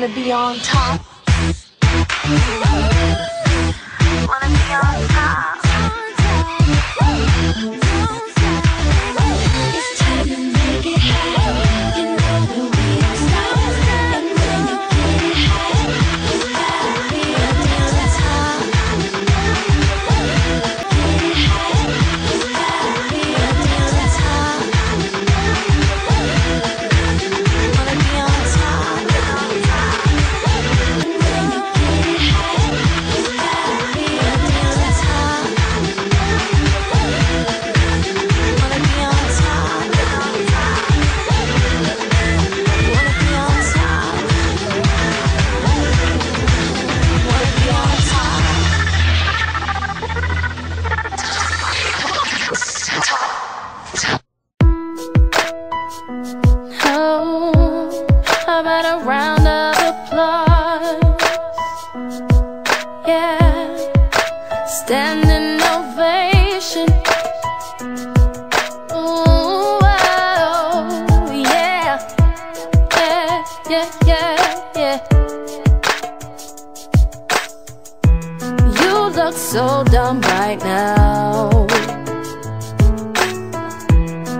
Wanna be on top. About a round of applause? Yeah, standing ovation. Ooh, oh, yeah, yeah, yeah, yeah, yeah. You look so dumb right now.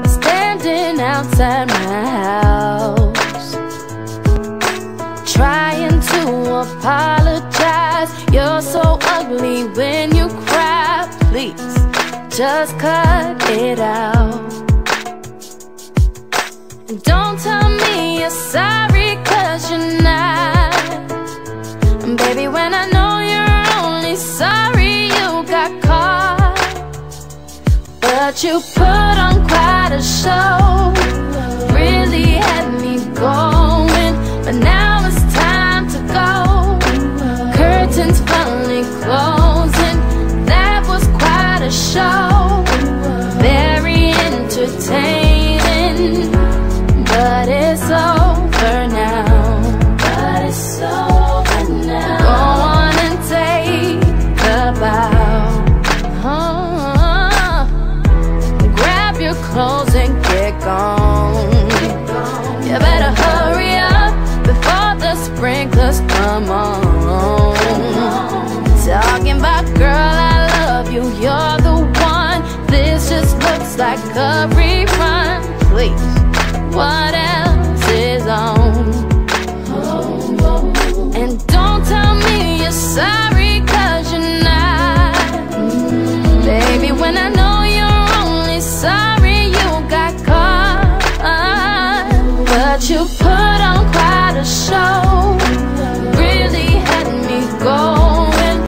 standing outside my house, apologize. You're so ugly when you cry. Please, just cut it out. Don't tell me you're sorry, cause you're not. Baby, when I know you're only sorry you got caught. But you put on quite a show. Really had me going. Clothes and get gone. You better hurry up before the sprinklers come on. Talking about girl, I love you, you're the one. This just looks like a you put on quite a show.